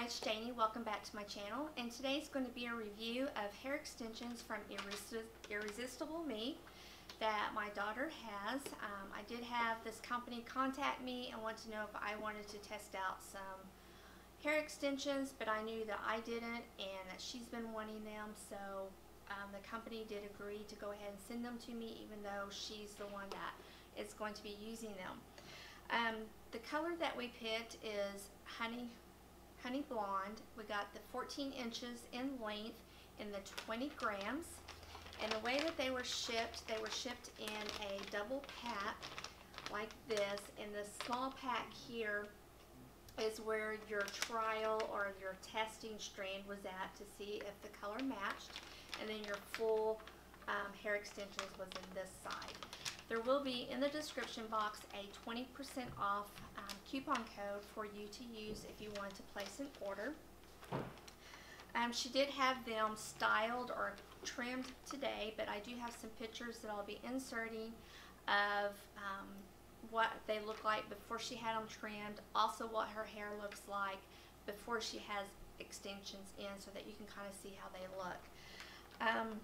Hi, it's Janie. Welcome back to my channel. And today is going to be a review of hair extensions from Irresi Irresistible Me that my daughter has. Um, I did have this company contact me and want to know if I wanted to test out some hair extensions, but I knew that I didn't and that she's been wanting them. So um, the company did agree to go ahead and send them to me even though she's the one that is going to be using them. Um, the color that we picked is honey honey blonde. We got the 14 inches in length in the 20 grams. And the way that they were shipped, they were shipped in a double pack like this. And the small pack here is where your trial or your testing strand was at to see if the color matched. And then your full um, hair extensions was in this side. There will be in the description box a 20% off um, coupon code for you to use if you want to place an order. Um, she did have them styled or trimmed today, but I do have some pictures that I'll be inserting of um, what they look like before she had them trimmed, also what her hair looks like before she has extensions in so that you can kind of see how they look. Um,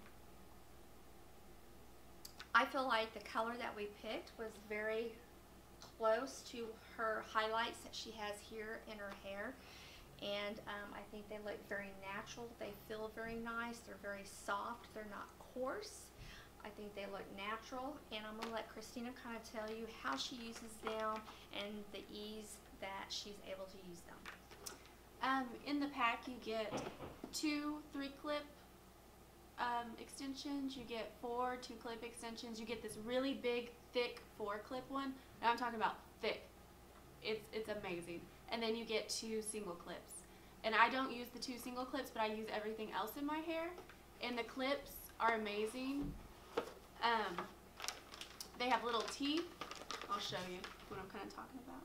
I feel like the color that we picked was very close to her highlights that she has here in her hair. And um, I think they look very natural. They feel very nice. They're very soft. They're not coarse. I think they look natural. And I'm going to let Christina kind of tell you how she uses them and the ease that she's able to use them. Um, in the pack you get two three clip um, extensions, you get four two clip extensions, you get this really big thick four clip one. Now I'm talking about thick. It's, it's amazing. And then you get two single clips. And I don't use the two single clips, but I use everything else in my hair. And the clips are amazing. Um, they have little teeth. I'll show you what I'm kind of talking about.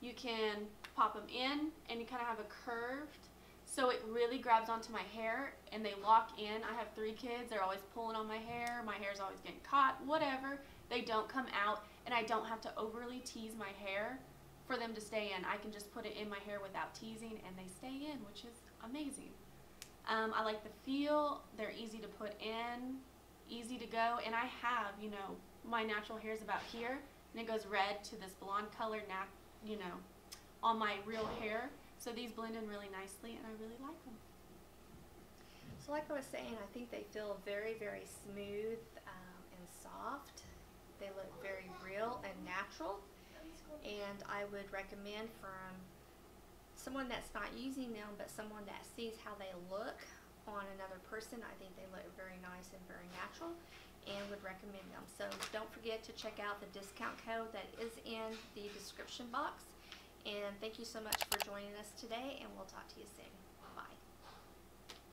You can pop them in and you kind of have a curved so it really grabs onto my hair and they lock in. I have three kids. They're always pulling on my hair. My hair's always getting caught, whatever. They don't come out and I don't have to overly tease my hair for them to stay in. I can just put it in my hair without teasing and they stay in, which is amazing. Um, I like the feel. They're easy to put in, easy to go. And I have, you know, my natural hair is about here and it goes red to this blonde color, you know, on my real hair. So these blend in really nicely and I really like them. So like I was saying, I think they feel very, very smooth um, and soft. They look very real and natural. And I would recommend from someone that's not using them, but someone that sees how they look on another person, I think they look very nice and very natural and would recommend them. So don't forget to check out the discount code that is in the description box. And thank you so much for joining us today, and we'll talk to you soon. Bye.